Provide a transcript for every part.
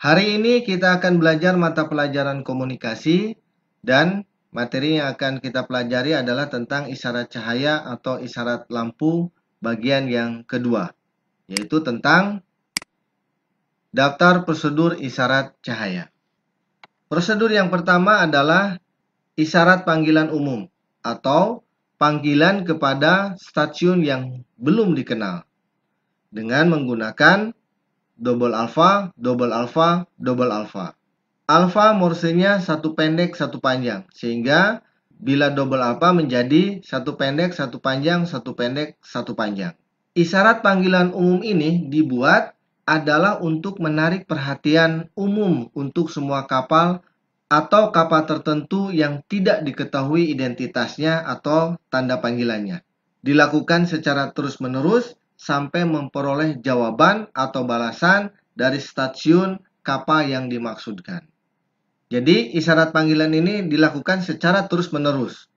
Hari ini kita akan belajar mata pelajaran komunikasi dan materi yang akan kita pelajari adalah tentang isyarat cahaya atau isyarat lampu bagian yang kedua, yaitu tentang daftar prosedur isyarat cahaya. Prosedur yang pertama adalah isyarat panggilan umum atau panggilan kepada stasiun yang belum dikenal dengan menggunakan double alpha, double alpha, double alpha. Alpha morsenya satu pendek, satu panjang. Sehingga bila double alpha menjadi satu pendek, satu panjang, satu pendek, satu panjang. Isyarat panggilan umum ini dibuat adalah untuk menarik perhatian umum untuk semua kapal atau kapal tertentu yang tidak diketahui identitasnya atau tanda panggilannya. Dilakukan secara terus-menerus sampai memperoleh jawaban atau balasan dari stasiun kapal yang dimaksudkan. Jadi isyarat panggilan ini dilakukan secara terus-menerus.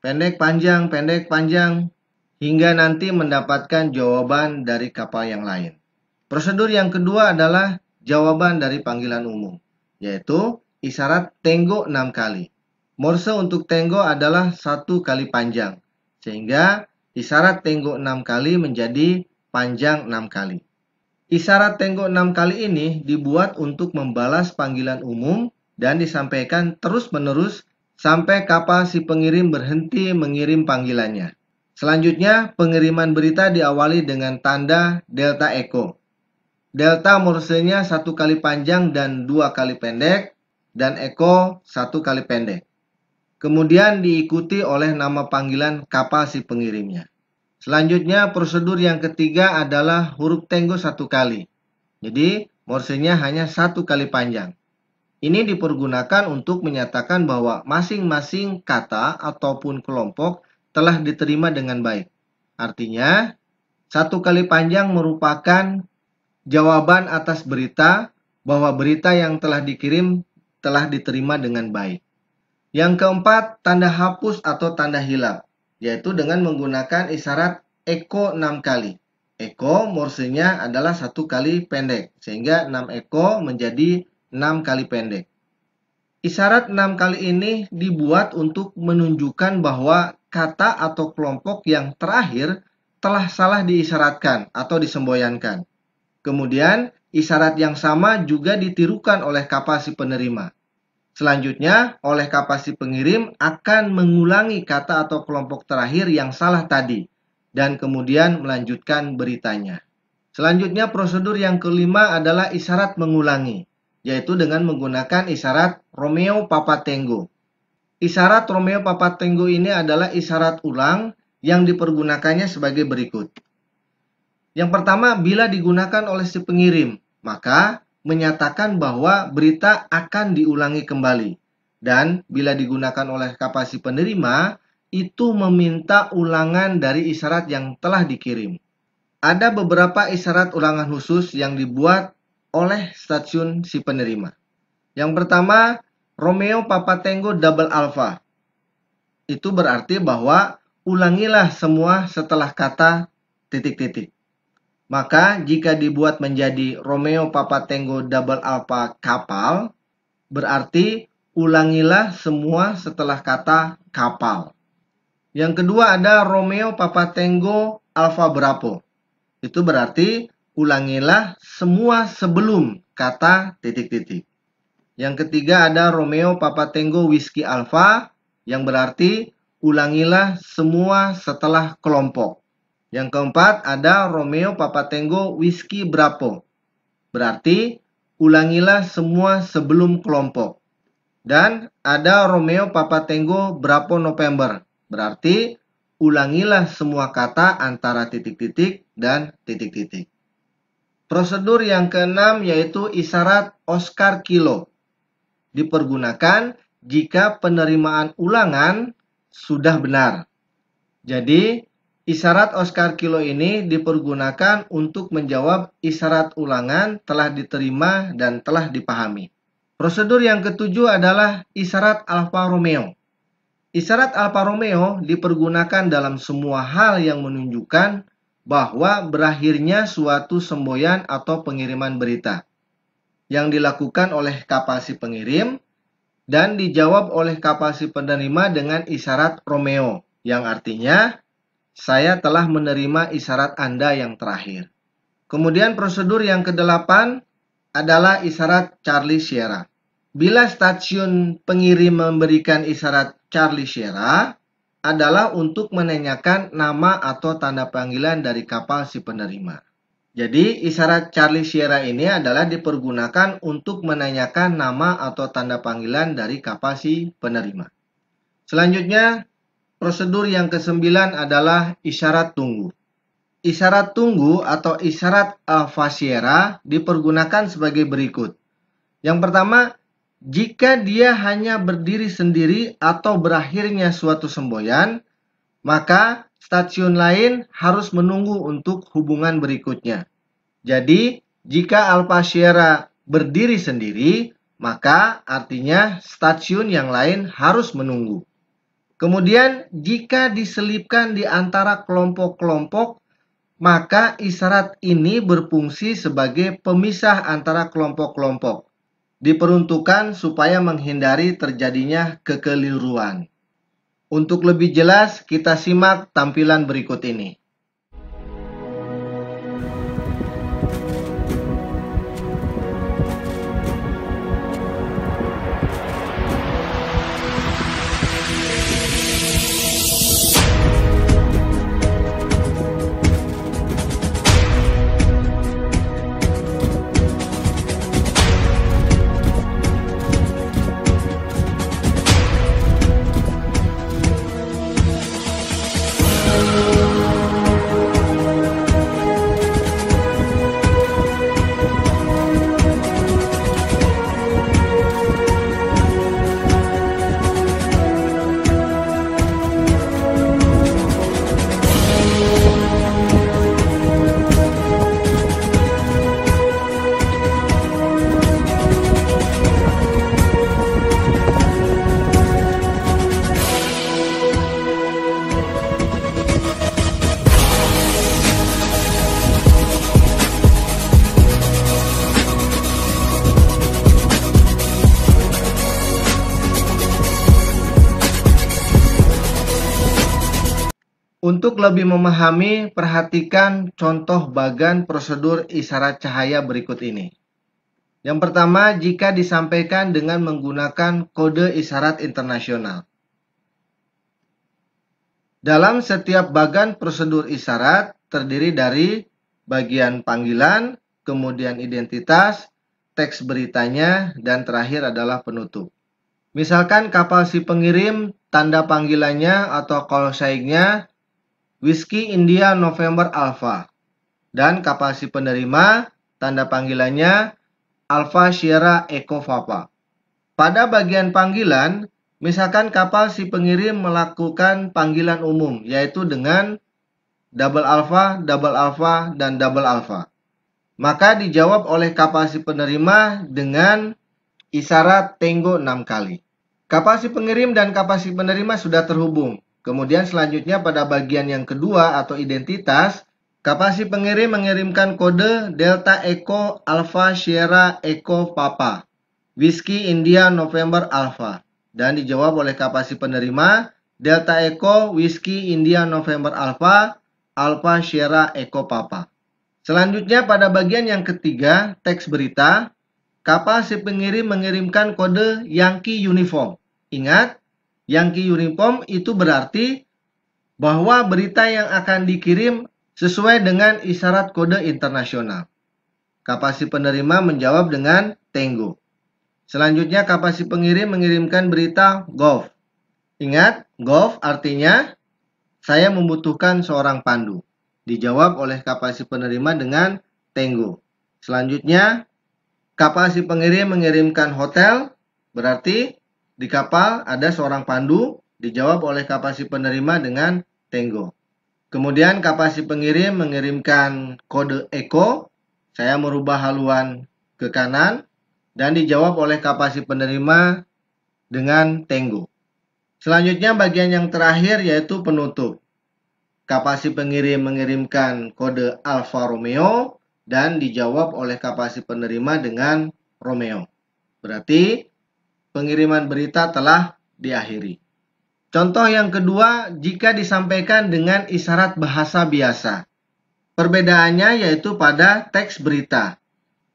Pendek panjang, pendek panjang, hingga nanti mendapatkan jawaban dari kapal yang lain. Prosedur yang kedua adalah jawaban dari panggilan umum, yaitu isyarat tenggo 6 kali. Morse untuk tenggo adalah satu kali panjang, sehingga Isyarat tenggok 6 kali menjadi panjang 6 kali. Isyarat tenggok 6 kali ini dibuat untuk membalas panggilan umum dan disampaikan terus-menerus sampai kapal si pengirim berhenti mengirim panggilannya. Selanjutnya, pengiriman berita diawali dengan tanda delta echo. Delta morsenya satu kali panjang dan dua kali pendek, dan echo satu kali pendek. Kemudian diikuti oleh nama panggilan kapal si pengirimnya. Selanjutnya prosedur yang ketiga adalah huruf tenggo satu kali. Jadi morsenya hanya satu kali panjang. Ini dipergunakan untuk menyatakan bahwa masing-masing kata ataupun kelompok telah diterima dengan baik. Artinya, satu kali panjang merupakan jawaban atas berita bahwa berita yang telah dikirim telah diterima dengan baik. Yang keempat, tanda hapus atau tanda hilap, yaitu dengan menggunakan isyarat eko 6 kali. Eko morsenya adalah satu kali pendek, sehingga 6 eko menjadi 6 kali pendek. Isyarat 6 kali ini dibuat untuk menunjukkan bahwa kata atau kelompok yang terakhir telah salah diisyaratkan atau disemboyankan. Kemudian, isyarat yang sama juga ditirukan oleh kapal penerima. Selanjutnya, oleh kapasi pengirim akan mengulangi kata atau kelompok terakhir yang salah tadi dan kemudian melanjutkan beritanya. Selanjutnya, prosedur yang kelima adalah isyarat mengulangi, yaitu dengan menggunakan isyarat Romeo Papa Tango. Isyarat Romeo Papa Tango ini adalah isyarat ulang yang dipergunakannya sebagai berikut. Yang pertama, bila digunakan oleh si pengirim, maka menyatakan bahwa berita akan diulangi kembali. Dan bila digunakan oleh kapasi penerima, itu meminta ulangan dari isyarat yang telah dikirim. Ada beberapa isyarat ulangan khusus yang dibuat oleh stasiun si penerima. Yang pertama, Romeo Papa Tango Double Alpha. Itu berarti bahwa ulangilah semua setelah kata titik-titik. Maka jika dibuat menjadi Romeo Papa Tango Double Alpha kapal, berarti ulangilah semua setelah kata kapal. Yang kedua ada Romeo Papa Tango Alpha Bravo. Itu berarti ulangilah semua sebelum kata titik-titik. Yang ketiga ada Romeo Papa Tango Whiskey Alpha yang berarti ulangilah semua setelah kelompok. Yang keempat ada Romeo Papa Tango Whiskey Bravo. Berarti ulangilah semua sebelum kelompok. Dan ada Romeo Papa Tango Bravo November. Berarti ulangilah semua kata antara titik-titik dan titik-titik. Prosedur yang keenam yaitu isyarat Oscar Kilo. Dipergunakan jika penerimaan ulangan sudah benar. Jadi, Isyarat Oscar Kilo ini dipergunakan untuk menjawab isyarat ulangan telah diterima dan telah dipahami. Prosedur yang ketujuh adalah isyarat Alfa Romeo. Isyarat Alfa Romeo dipergunakan dalam semua hal yang menunjukkan bahwa berakhirnya suatu semboyan atau pengiriman berita. yang dilakukan oleh kapal si pengirim dan dijawab oleh kapal si penerima dengan isyarat Romeo yang artinya saya telah menerima isyarat Anda yang terakhir. Kemudian prosedur yang kedelapan adalah isyarat Charlie Sierra. Bila stasiun pengirim memberikan isyarat Charlie Sierra adalah untuk menanyakan nama atau tanda panggilan dari kapal si penerima. Jadi isyarat Charlie Sierra ini adalah dipergunakan untuk menanyakan nama atau tanda panggilan dari kapal si penerima. Selanjutnya, prosedur yang kesembilan adalah isyarat tunggu. Isyarat tunggu atau isyarat Alfa Sierra dipergunakan sebagai berikut. Yang pertama, jika dia hanya berdiri sendiri atau berakhirnya suatu semboyan, maka stasiun lain harus menunggu untuk hubungan berikutnya. Jadi, jika Alpha Sierra berdiri sendiri, maka artinya stasiun yang lain harus menunggu. Kemudian, jika diselipkan di antara kelompok-kelompok, maka isyarat ini berfungsi sebagai pemisah antara kelompok-kelompok diperuntukkan supaya menghindari terjadinya kekeliruan. Untuk lebih jelas, kita simak tampilan berikut ini. Untuk lebih memahami, perhatikan contoh bagan prosedur isyarat cahaya berikut ini. Yang pertama, jika disampaikan dengan menggunakan kode isyarat internasional. Dalam setiap bagan prosedur isyarat terdiri dari bagian panggilan, kemudian identitas, teks beritanya, dan terakhir adalah penutup. Misalkan kapal si pengirim, tanda panggilannya atau call sign-nya Whisky India November Alpha. Dan kapal si penerima, tanda panggilannya Alpha Sierra Eco Papa. Pada bagian panggilan, misalkan kapal si pengirim melakukan panggilan umum, yaitu dengan double alpha, double alpha, dan double alpha. Maka dijawab oleh kapal si penerima dengan isyarat Tango 6 kali. Kapal si pengirim dan kapal si penerima sudah terhubung. Kemudian selanjutnya pada bagian yang kedua atau identitas, kapasi pengirim mengirimkan kode Delta Echo Alpha Sierra Echo Papa, Whiskey India November Alpha. Dan dijawab oleh kapasi penerima Delta Echo Whiskey India November Alpha, Alpha Sierra Echo Papa. Selanjutnya pada bagian yang ketiga, teks berita, kapal si pengirim mengirimkan kode Yankee Uniform. Ingat, Yankee Uniform itu berarti bahwa berita yang akan dikirim sesuai dengan isyarat kode internasional. Kapasi penerima menjawab dengan Tango. Selanjutnya kapasi pengirim mengirimkan berita Golf. Ingat, Golf artinya saya membutuhkan seorang pandu. Dijawab oleh kapasi penerima dengan Tango. Selanjutnya, kapasi pengirim mengirimkan hotel, berarti di kapal ada seorang pandu, dijawab oleh kapasi penerima dengan Tango. Kemudian kapasi pengirim mengirimkan kode echo, saya merubah haluan ke kanan, dan dijawab oleh kapasi penerima dengan Tango. Selanjutnya bagian yang terakhir yaitu penutup. Kapasi pengirim mengirimkan kode Alfa Romeo dan dijawab oleh kapasi penerima dengan Romeo. Berarti pengiriman berita telah diakhiri. Contoh yang kedua, jika disampaikan dengan isyarat bahasa biasa. Perbedaannya yaitu pada teks berita.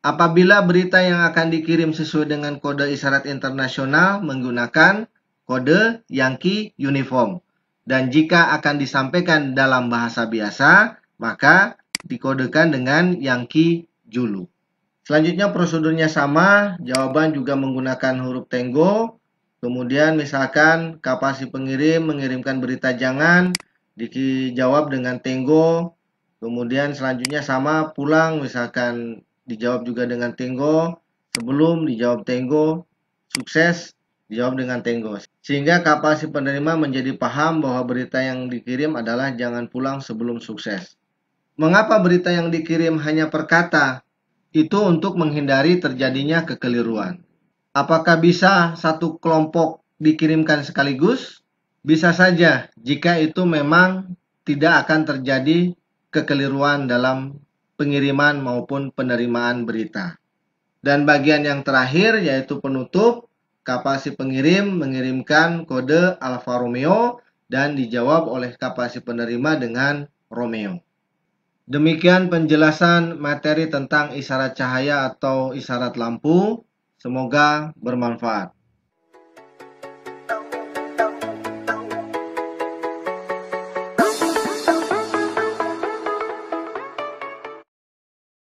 Apabila berita yang akan dikirim sesuai dengan kode isyarat internasional menggunakan kode Yankee Uniform. Dan jika akan disampaikan dalam bahasa biasa, maka dikodekan dengan Yankee Julu. Selanjutnya prosedurnya sama, jawaban juga menggunakan huruf Tenggo. Kemudian misalkan kapasi pengirim mengirimkan berita jangan, dijawab dengan Tenggo. Kemudian selanjutnya sama pulang misalkan dijawab juga dengan Tenggo, sebelum dijawab Tenggo, sukses dijawab dengan Tenggo. Sehingga kapal si penerima menjadi paham bahwa berita yang dikirim adalah jangan pulang sebelum sukses. Mengapa berita yang dikirim hanya per kata? Itu untuk menghindari terjadinya kekeliruan. Apakah bisa satu kelompok dikirimkan sekaligus? Bisa saja jika itu memang tidak akan terjadi kekeliruan dalam pengiriman maupun penerimaan berita. Dan bagian yang terakhir yaitu penutup, kapasi pengirim mengirimkan kode Alfa Romeo dan dijawab oleh kapasi penerima dengan Romeo. Demikian penjelasan materi tentang isyarat cahaya atau isyarat lampu. Semoga bermanfaat.